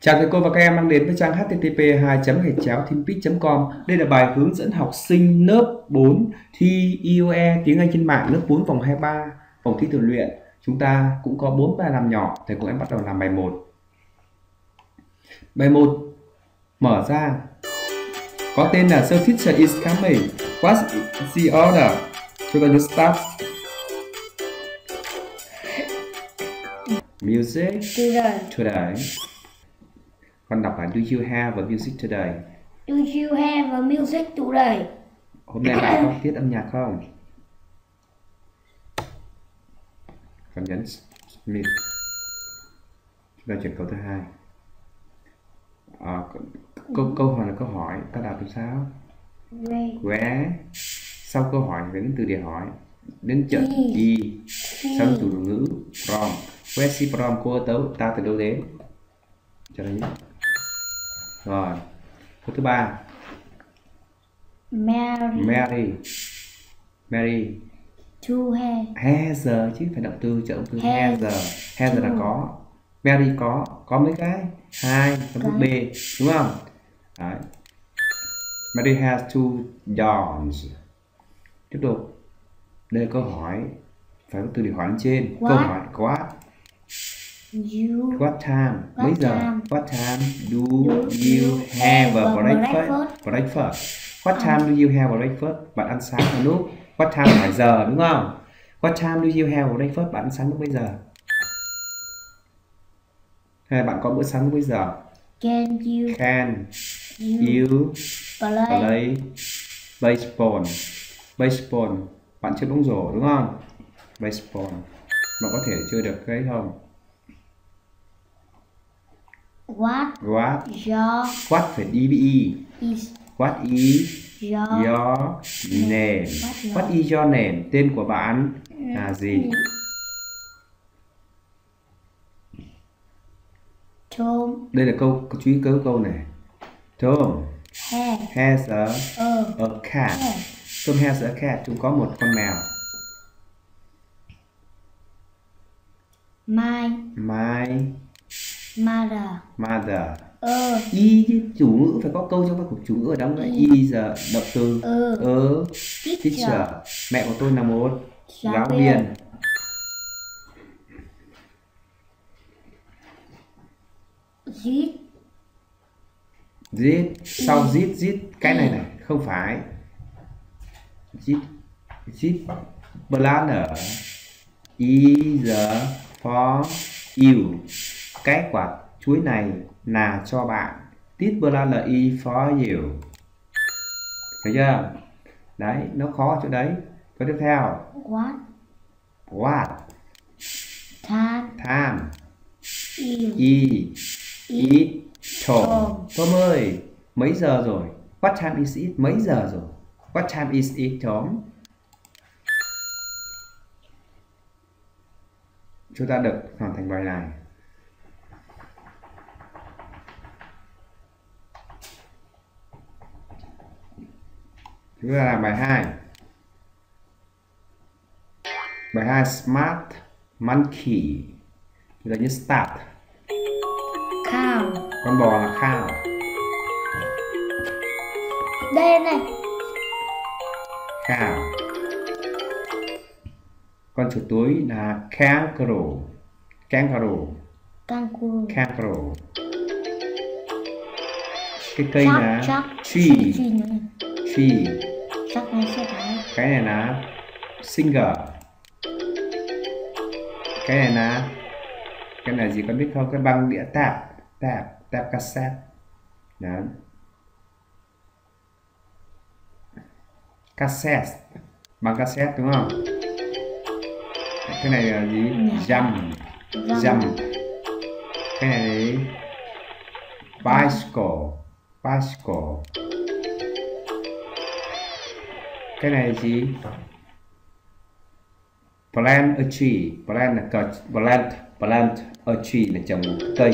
Chào thầy cô và các em đang đến với trang http 2 gạch chéo com Đây là bài hướng dẫn học sinh lớp 4 thi IOE tiếng Anh trên mạng lớp 4 vòng 23 vòng thi tự luyện. Chúng ta cũng có 4 bài làm nhỏ. Thầy cô em bắt đầu làm bài 1. Bài 1 mở ra có tên là So teacher is coming. What's the order? Chúng ta just start. Music Today. today. Con đọc là Do you have a music today? Do you have a music today? Hôm nay bạn có tiết âm nhạc không? Con nhấn Smith. Chúng ta chuyển câu thứ hai. À, câu, câu hỏi là câu hỏi, ta đọc làm sao? Where? Where? Sau câu hỏi đến từ đề hỏi. Đến trận Đi. Sau từ ngữ from. Where she from? Cô tấu ta từ đâu đến? Cho nhé. Rồi. Câu thứ ba. Mary. Mary. Mary. To have. Has chứ phải động từ trợ động từ Has. has. Là có. Mary có có mấy cái? Hai trong bút B đúng không? Đấy. Mary has two dogs. Tiếp tục. Đây là câu hỏi phải có từ để hỏi trên. Câu What? hỏi what You. what time? What mấy giờ? time? what time do, Do you have a have a breakfast? breakfast? What time do you have a breakfast? Bạn ăn sáng vào lúc what time? Phải giờ đúng không? What time do you have a breakfast? Bạn ăn sáng lúc mấy giờ? Hay bạn có bữa sáng lúc mấy giờ? Can you. can You. you Play. play baseball? Baseball. Bạn chơi bóng rổ đúng không? Baseball. Bạn có thể chơi được cái không What what your what phải y. is what is your your name? What what is your name? Tên của bạn là gì? Tom. Đây là câu chú ý câu câu này. Tom have has a, a a cat. Tom has a cat. Tom có một con mèo. My my mother. mother. A y chứ chủ ngữ phải có câu trong các cục chủ ngữ ở đóng đấy is a động từ. A ơ. Teacher. teacher. Mẹ của tôi là một Giáo giáo viên. viên. Zit zit sau zit zit cái này này không phải. Zit zit planner. Is for you cái quả chuối này là cho bạn this planner is for you thấy chưa? Đấy nó khó ở chỗ đấy. Câu tiếp theo. What what time time e eat Tom Tom. Tom ơi mấy giờ rồi? What time is it? Mấy giờ rồi? What time is it Tom chúng ta được hoàn thành bài này chúng ta làm bài 2 bài 2 smart monkey. Chúng ta nhớ start. Cow. con bò là cow Đây này. cow con chuột túi là kangaroo. Kangaroo. Kangaroo. kangaroo. Cái cây là tree. Tree Chắc nó sẽ thấy. cái này là singer. Cái này là cái này gì con biết không? Cái băng đĩa tạp tạp tạp cassette. Đó cassette. Băng cassette đúng không? Cái này là gì? Drum. Drum. Cái này là bicycle. Bicycle cái này là gì? Plant a tree. Plant là cờ plant plant a tree là trồng một cây.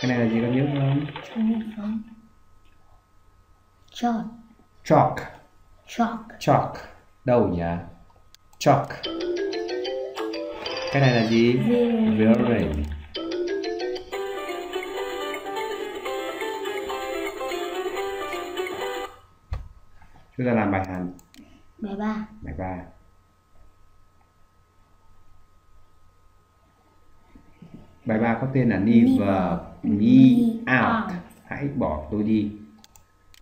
Cái này là gì con nhớ không? Chalk. chalk. Chalk. chalk. Đâu nhỉ? Chalk. Cái này là gì? Very. Chúng ta làm bài hành. Bài ba. Bài ba. Bài ba có tên là never me out. Hãy bỏ tôi đi.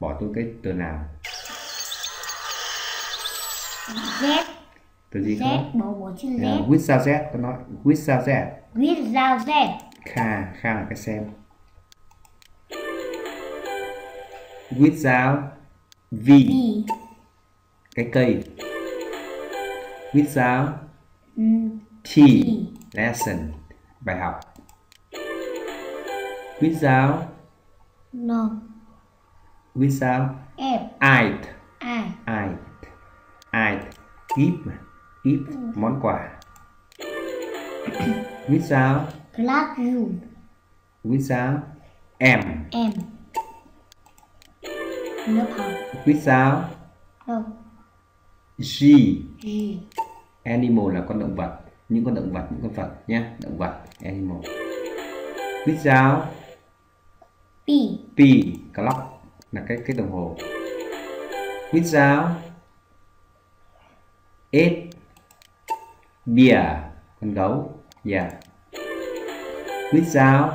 Bỏ tôi cái từ nào? Z. Từ gì Z bỏ bỏ chữ Z. Without z? Có nói without z? Without Z? Kha kha là cái xem. Without v V cái cây. Without mm, t lesson. Bài học. Without No. Without F I it it gift mà. Gift món quà. Without Classroom. Without m M Lớp học without Đâu g. G. Animal là con động vật. Những con động vật những con vật nhé động vật animal. Without P p clock là cái cái đồng hồ. Without it beer con gấu. Yeah without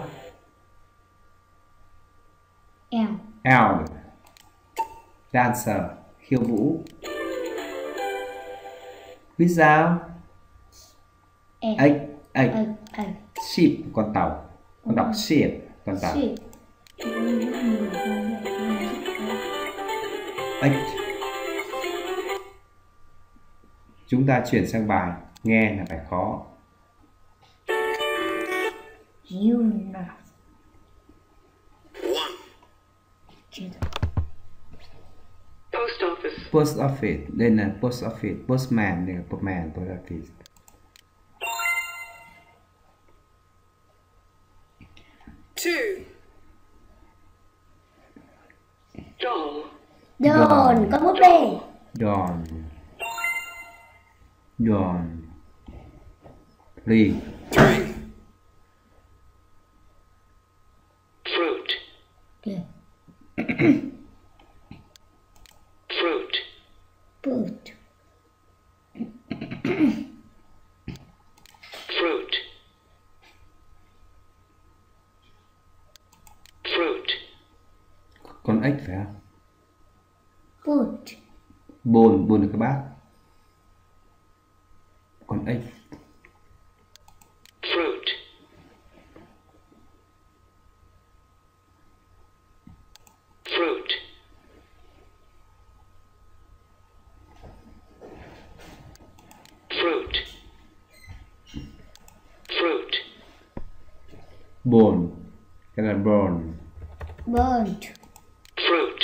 L l dancer khiêu vũ. Without S egg egg ship con tàu. Con đọc ship con tàu. Egg chúng ta chuyển sang bài nghe là bài khó. You Post office. đây là post office postman đây là postman post office Two. Doll. Đồn có búp bê Dawn Dawn Lee Three. Fruit. Được Fruit. Boot Fruit. Fruit. Con ếch phải không? Boot Bồn, bồn là cái bát Con ếch Fruit. Fruit. Fruit. Fruit. Bồn Cái là bồn Burnt Fruit.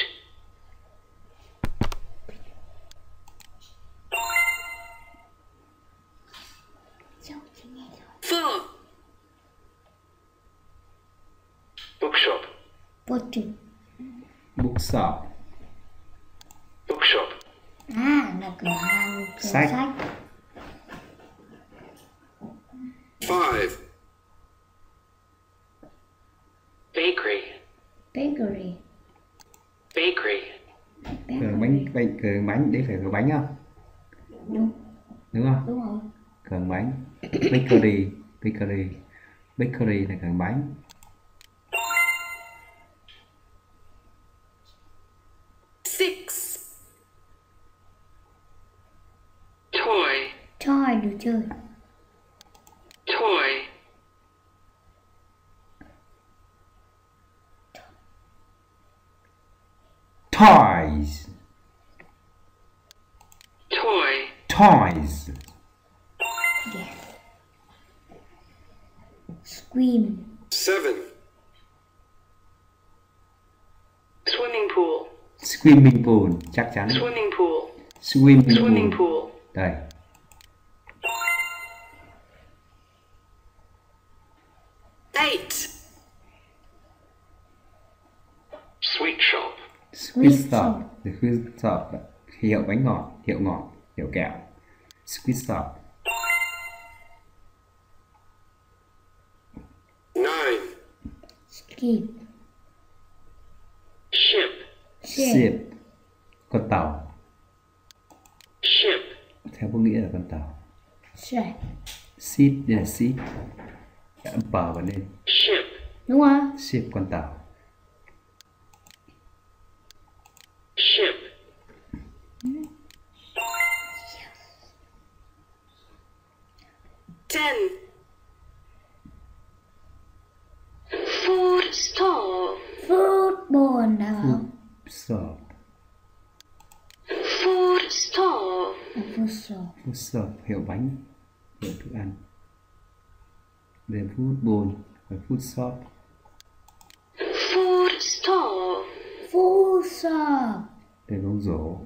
Four. Bookshop. Bottle Bookshop Bookshop. À là cửa hàng Sách. sách Five. Bakery. Bakery Bakery. Cửa bánh, bánh, cửa bánh, đấy phải cửa bánh không? Đúng Đúng không? đúng rồi Cửa bánh Bakery Bakery Bakery là cửa bánh Six. Toy. Toy đồ chơi Toy. Toys Toy. Toys Scream Seven. Swimming pool. Swimming pool Chắc chắn Swimming pool. Swimming Swimming pool pool. Đây Eight. Sweet shop. Sweet Sweet shop Sweet shop Hiệu bánh ngọt Hiệu ngọt Hiệu kẹo Sweet shop Skip Ship. Ship Ship Con tàu Ship. theo có nghĩa là con tàu Ship. ship đây là ship âm bờ vào lên Ship. Đúng không? ship con tàu Ship. Ten. Food stall. Football đâu không? shop Food Là Futsal. food shop hiệu bánh hiệu thức ăn về football và food shop Food stall. Futsal. về bóng rổ